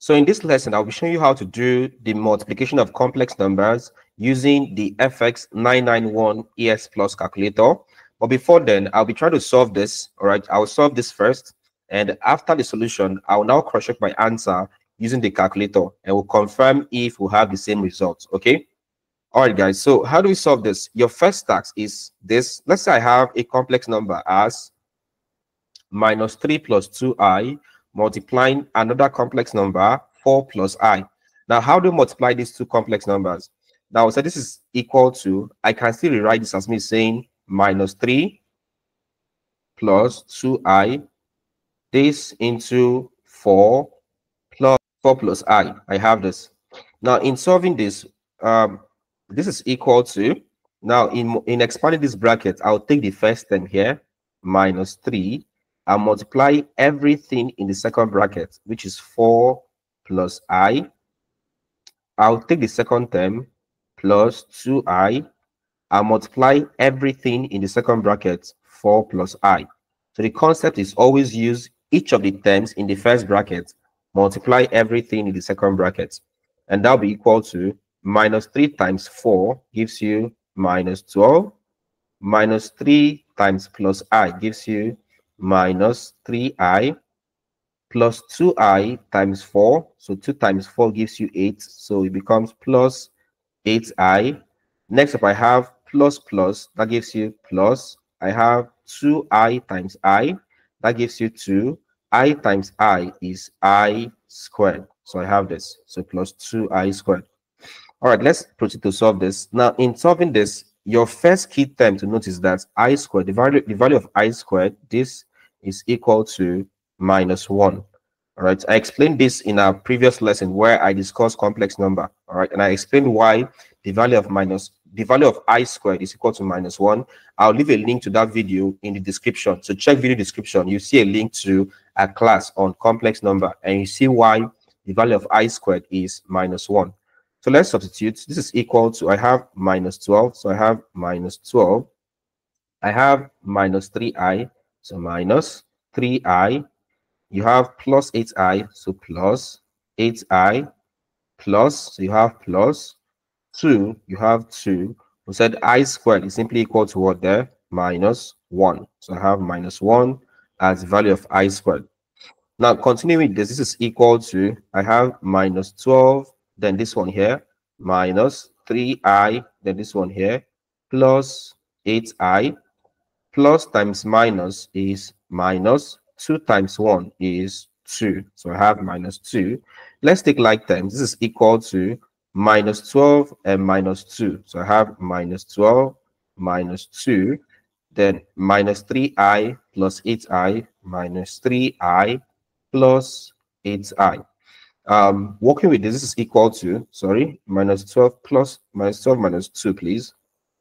So in this lesson, I'll be showing you how to do the multiplication of complex numbers using the FX991 ES Plus calculator. But before then, I'll be trying to solve this. All right, I'll solve this first. And after the solution, I'll now cross-check my answer using the calculator and we'll confirm if we have the same results. Okay. All right, guys. So how do we solve this? Your first task is this. Let's say I have a complex number as minus 3 plus 2i multiplying another complex number 4 plus i. Now, how do you multiply these two complex numbers? Now, so this is equal to, I can still rewrite this as me saying minus 3 plus 2i, this into 4 plus 4 plus i. I have this. Now, in solving this, um, this is equal to, now in, in expanding this bracket, I'll take the first term here, minus 3, and multiply everything in the second bracket, which is 4 plus i. I'll take the second term, plus 2i, and multiply everything in the second bracket, 4 plus i. So the concept is always use each of the terms in the first bracket, multiply everything in the second bracket. And that'll be equal to minus 3 times 4 gives you minus 12. Minus 3 times plus i gives you minus 3i plus 2i times 4. So 2 times 4 gives you 8. So it becomes plus 8i. Next up, I have plus plus. That gives you plus. I have 2i times i. That gives you 2. i times i is i squared. So I have this. So plus 2i squared. All right, let's proceed to solve this. Now, in solving this, your first key term to notice that i squared, the value, the value of i squared, this is equal to minus 1. All right, I explained this in our previous lesson where I discussed complex number. All right, and I explained why the value of minus the value of i squared is equal to minus 1. I'll leave a link to that video in the description. So check video description. You see a link to a class on complex number and you see why the value of i squared is minus 1. So let's substitute. This is equal to, I have minus 12. So I have minus 12. I have minus 3i. So minus 3i. You have plus 8i. So plus 8i. Plus, so you have plus 2. You have 2. We said i squared is simply equal to what there? Minus 1. So I have minus 1 as the value of i squared. Now, continuing this, this is equal to, I have minus 12 then this one here minus 3i, then this one here plus 8i plus times minus is minus 2 times 1 is 2. So I have minus 2. Let's take like terms. This is equal to minus 12 and minus 2. So I have minus 12 minus 2. Then minus 3i plus 8i minus 3i plus 8i um working with this, this is equal to sorry minus 12 plus minus 12 minus 2 please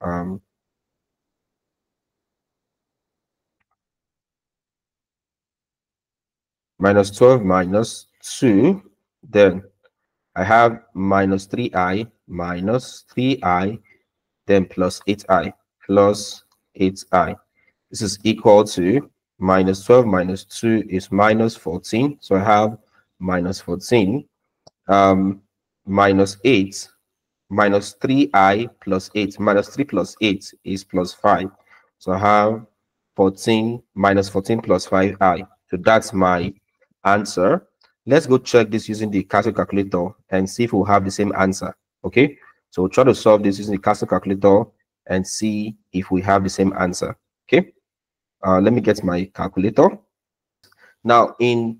um minus 12 minus 2 then i have minus 3i minus 3i then plus 8i plus 8i this is equal to minus 12 minus 2 is minus 14 so i have minus 14, um, minus 8, minus 3i plus 8, minus 3 plus 8 is plus 5. So I have 14 minus 14 plus 5i. So that's my answer. Let's go check this using the Casio calculator and see if we'll have the same answer. Okay, so we'll try to solve this using the Casio calculator and see if we have the same answer. Okay, uh, let me get my calculator. Now, in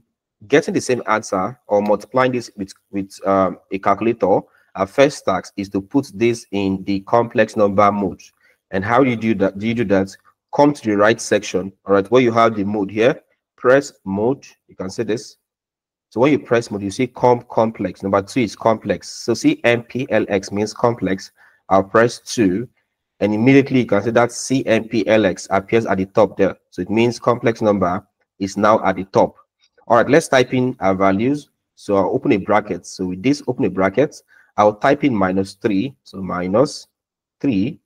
getting the same answer or multiplying this with, with um, a calculator, our first task is to put this in the complex number mode. And how do you do that? Do you do that? Come to the right section, all right, where you have the mode here, press mode. You can see this. So when you press mode, you see comp complex. Number two is complex. So CMPLX means complex. I'll press two, and immediately you can see that CMPLX appears at the top there. So it means complex number is now at the top. All right, let's type in our values. So I'll open a bracket. So with this, open a bracket. I'll type in minus 3. So minus 3.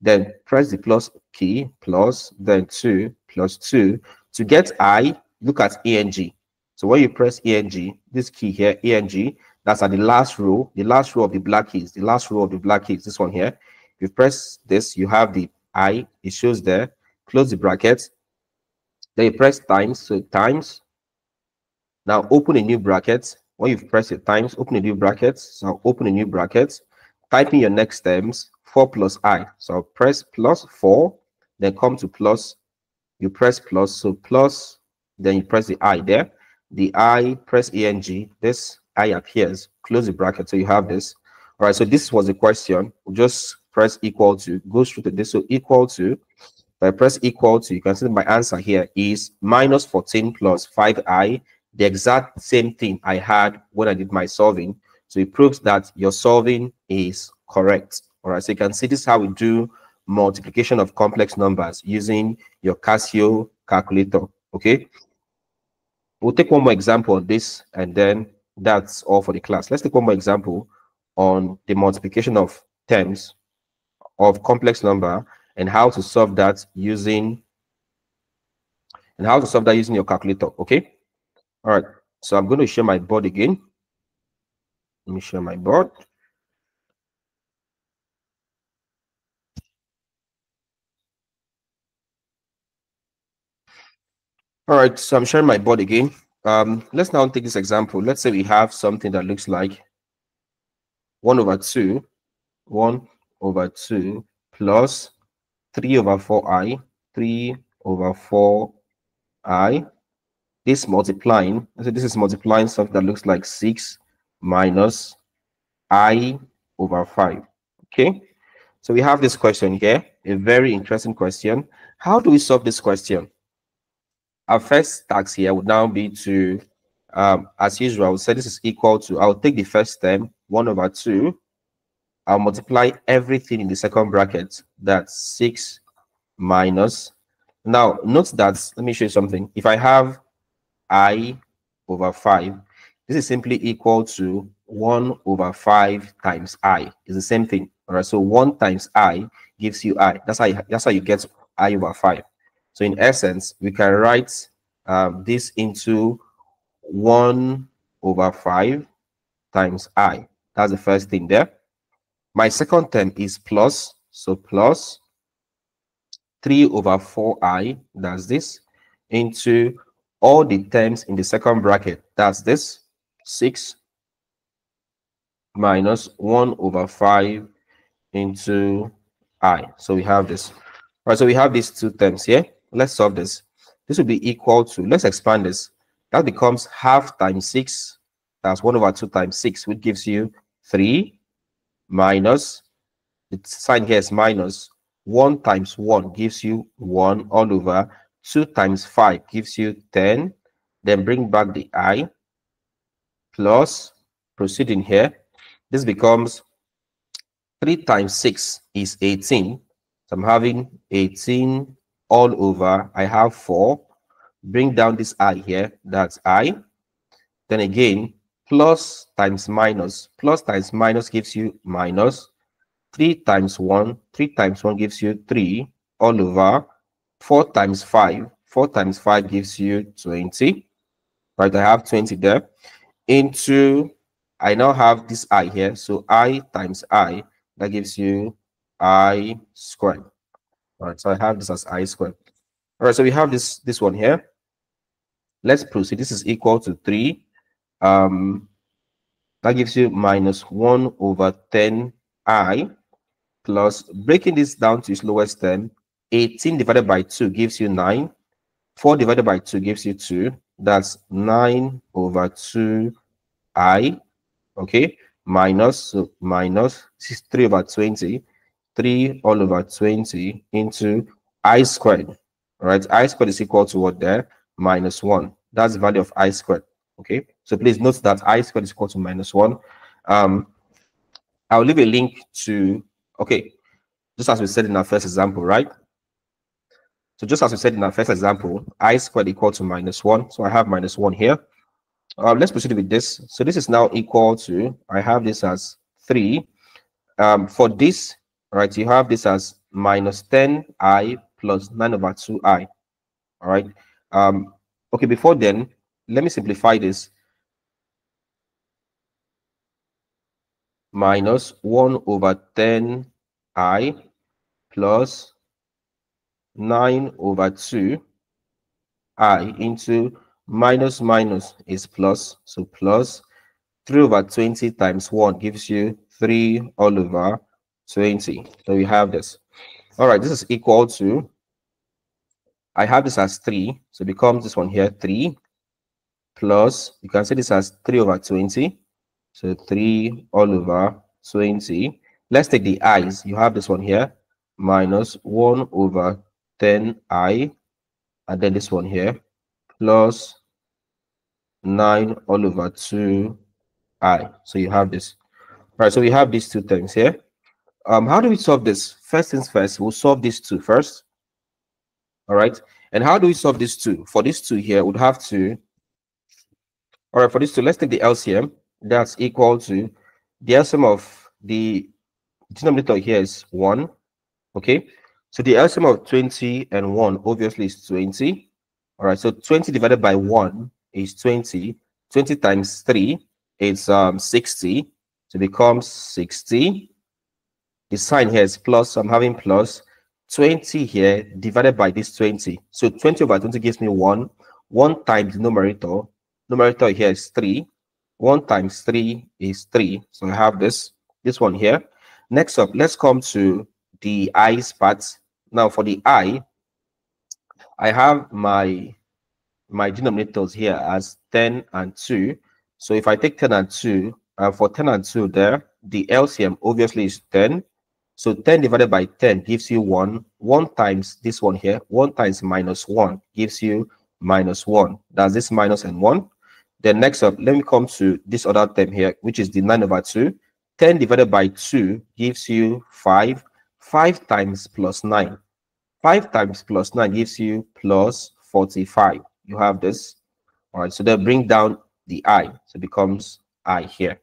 Then press the plus key, plus, then 2, plus 2. To get i, look at eng. So when you press ENG, this key here, ENG, that's at the last row, the last row of the black keys, the last row of the black keys, this one here. If you press this, you have the I, it shows there, close the bracket. Then you press times, so times. Now open a new bracket. When you've pressed it times, open a new bracket. So open a new bracket. Type in your next terms, 4 plus I. So press plus 4, then come to plus, you press plus, so plus, then you press the I there. The I, press ENG, this I appears, close the bracket, so you have this. All right, so this was the question. We'll just press equal to, go through to this, so equal to, if I press equal to, you can see my answer here is minus 14 plus 5i, the exact same thing I had when I did my solving. So it proves that your solving is correct. All right, so you can see this is how we do multiplication of complex numbers using your Casio calculator. Okay. We'll take one more example on this, and then that's all for the class. Let's take one more example on the multiplication of terms of complex number and how to solve that using and how to solve that using your calculator. Okay. All right. So I'm going to share my board again. Let me share my board. All right, so I'm sharing my board again. Um, let's now take this example. Let's say we have something that looks like 1 over 2, 1 over 2 plus 3 over 4i, 3 over 4i. This multiplying, so this is multiplying something that looks like 6 minus i over 5. Okay, so we have this question here, a very interesting question. How do we solve this question? Our first task here would now be to, um, as usual, I will say this is equal to, I'll take the first term, 1 over 2. I'll multiply everything in the second bracket. That's 6 minus. Now, note that, let me show you something. If I have i over 5, this is simply equal to 1 over 5 times i. It's the same thing. All right, so 1 times i gives you i. That's how you, that's how you get i over 5. So in essence, we can write um, this into 1 over 5 times i. That's the first thing there. My second term is plus, so plus 3 over 4i, that's this, into all the terms in the second bracket, that's this, 6 minus 1 over 5 into i. So we have this. All right, so we have these two terms here let's solve this. This will be equal to, let's expand this. That becomes half times 6. That's 1 over 2 times 6, which gives you 3 minus, the sign here is minus, 1 times 1 gives you 1 all over, 2 times 5 gives you 10. Then bring back the i, plus, proceeding here. This becomes 3 times 6 is 18. So I'm having 18 all over, I have 4. Bring down this i here, that's i. Then again, plus times minus. Plus times minus gives you minus. 3 times 1, 3 times 1 gives you 3 all over. 4 times 5, 4 times 5 gives you 20. Right, I have 20 there. Into, I now have this i here. So i times i, that gives you i squared. All right, so I have this as i squared. All right, so we have this this one here. Let's proceed. This is equal to 3. Um, that gives you minus 1 over 10i plus breaking this down to its lowest term. 18 divided by 2 gives you 9. 4 divided by 2 gives you 2. That's 9 over 2i. Okay, minus, so minus 3 over 20 3 all over 20 into i squared. right i squared is equal to what there? Minus 1. That's the value of i squared. Okay, so please note that i squared is equal to minus 1. Um, I'll leave a link to, okay, just as we said in our first example, right? So just as we said in our first example, i squared equal to minus 1. So I have minus 1 here. Uh, let's proceed with this. So this is now equal to, I have this as 3. Um, for this, right, you have this as minus 10i plus 9 over 2i. All right. Um, okay, before then, let me simplify this. Minus 1 over 10 i plus 9 over 2 i into minus minus is plus. So plus 3 over 20 times 1 gives you 3 all over 20. So we have this. All right, this is equal to, I have this as 3. So becomes this one here, 3 plus, you can say this as 3 over 20. So 3 all over 20. Let's take the i's. You have this one here, minus 1 over 10i. And then this one here, plus 9 all over 2i. So you have this. All right, so we have these two things here. Um, how do we solve this? First things first, we'll solve these two first. All right. And how do we solve these two? For these two here, we'd have to, all right, for these two, let's take the LCM. That's equal to the LCM of the denominator here is 1. Okay. So the LCM of 20 and 1 obviously is 20. All right. So 20 divided by 1 is 20. 20 times 3 is um, 60. So it becomes 60 the sign here is plus, so I'm having plus 20 here divided by this 20. So 20 over 20 gives me 1. 1 times numerator. Numerator here is 3. 1 times 3 is 3. So I have this, this one here. Next up, let's come to the i's part. Now for the i, I have my my denominators here as 10 and 2. So if I take 10 and 2, uh, for 10 and 2 there, the LCM obviously is 10. So 10 divided by 10 gives you 1. 1 times this one here, 1 times minus 1 gives you minus 1. That's this minus and 1. Then next up, let me come to this other term here, which is the 9 over 2. 10 divided by 2 gives you 5. 5 times plus 9. 5 times plus 9 gives you plus 45. You have this. All right, so then bring down the i. So it becomes i here.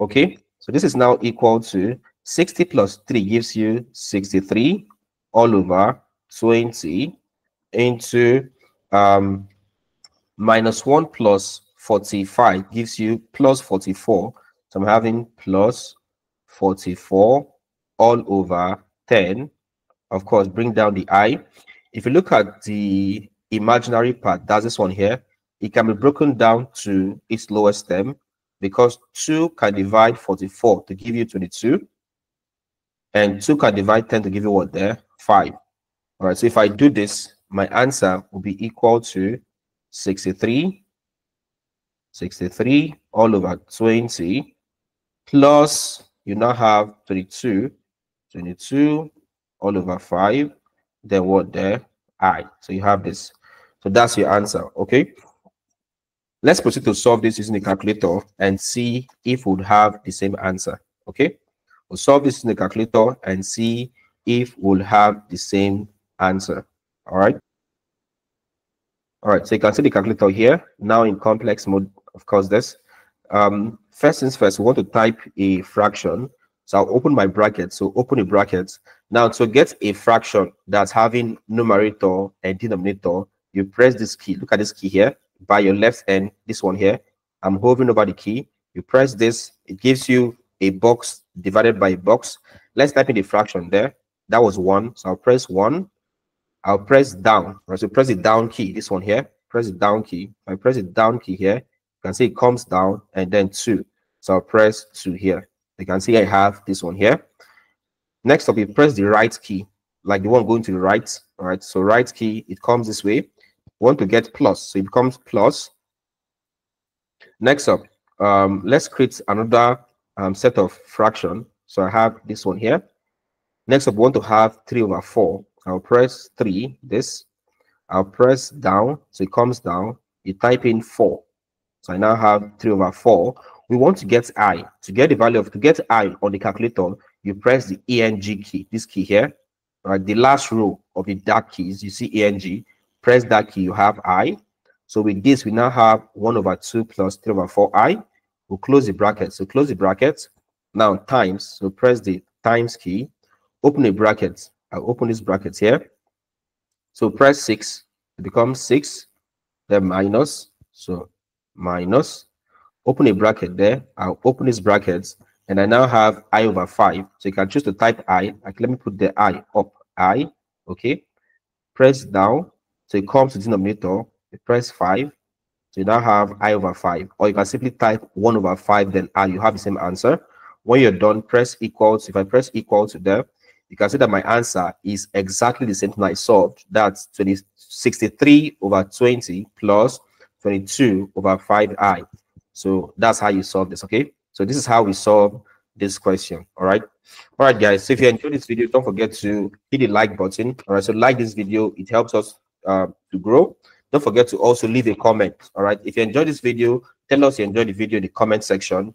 Okay, so this is now equal to 60 plus 3 gives you 63 all over 20 into um, minus 1 plus 45 gives you plus 44. So I'm having plus 44 all over 10. Of course, bring down the i. If you look at the imaginary part, that's this one here. It can be broken down to its lowest term because 2 can divide 44 to give you 22 and 2 can divide 10 to give you what there? 5. All right, so if I do this, my answer will be equal to 63, 63 all over 20, plus you now have 22, 22 all over 5, then what there? I. So you have this. So that's your answer, okay? Let's proceed to solve this using the calculator and see if we would have the same answer, okay? We'll solve this in the calculator and see if we'll have the same answer. All right. All right, so you can see the calculator here. Now in complex mode, of course, this. Um, first things first, we want to type a fraction. So I'll open my bracket. So open the bracket. Now to get a fraction that's having numerator and denominator, you press this key. Look at this key here. By your left hand, this one here. I'm hovering over the key. You press this. It gives you a box divided by a box. Let's type in the fraction there. That was one. So I'll press one. I'll press down. Right, so press the down key. This one here. Press the down key. If I press the down key here, you can see it comes down and then two. So I'll press two here. You can see I have this one here. Next up, you press the right key, like the one going to the right. All right. So right key, it comes this way. We want to get plus, so it becomes plus. Next up, um, let's create another um, set of fraction. So I have this one here. Next up, I want to have 3 over 4. I'll press 3, this. I'll press down, so it comes down. You type in 4. So I now have 3 over 4. We want to get i. To get the value of, to get i on the calculator, you press the ENG key, this key here. Right, the last row of the dark keys, you see ENG. Press that key, you have i. So with this, we now have 1 over 2 plus 3 over 4i. We'll close the bracket. So close the bracket. Now times. So press the times key. Open a bracket. I'll open this bracket here. So press 6. It becomes 6. Then minus. So minus, open a bracket there. I'll open this brackets and I now have i over 5. So you can choose to type i. Like, let me put the i up, i, okay? Press down. So it comes to denominator. You press 5. So you now have i over 5. Or you can simply type 1 over 5, then i. You have the same answer. When you're done, press equals. If I press equal to there, you can see that my answer is exactly the same thing I solved. That's 20, 63 over 20 plus 22 over 5i. So that's how you solve this, okay? So this is how we solve this question, all right? All right, guys, so if you enjoyed this video, don't forget to hit the like button, all right? So like this video, it helps us uh, to grow. Don't forget to also leave a comment, all right? If you enjoyed this video, tell us you enjoyed the video in the comment section.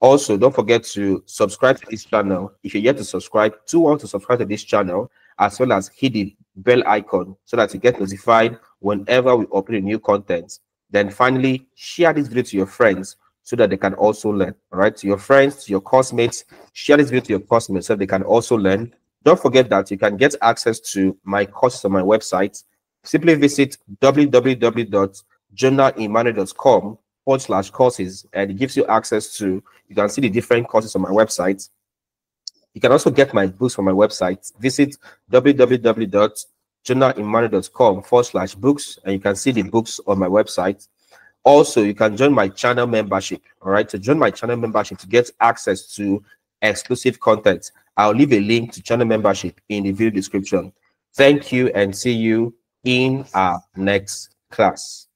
Also, don't forget to subscribe to this channel. If you're yet to subscribe, do want to subscribe to this channel, as well as hit the bell icon so that you get notified whenever we upload new content. Then finally, share this video to your friends so that they can also learn. All right, to your friends, to your classmates, share this video to your classmates so they can also learn. Don't forget that you can get access to my courses on my website. Simply visit www.jonahemmanuel.com forward slash courses and it gives you access to you can see the different courses on my website. You can also get my books from my website. Visit www.jonahemmanuel.com forward slash books and you can see the books on my website. Also you can join my channel membership all right? To join my channel membership to get access to exclusive content i'll leave a link to channel membership in the video description. Thank you and see you in our next class